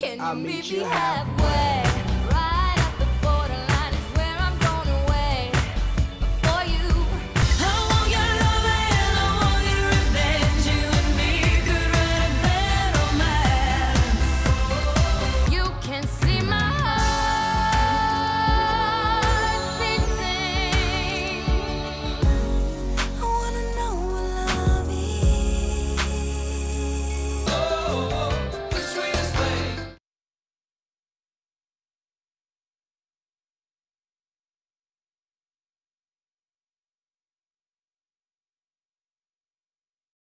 Can I'll meet you halfway.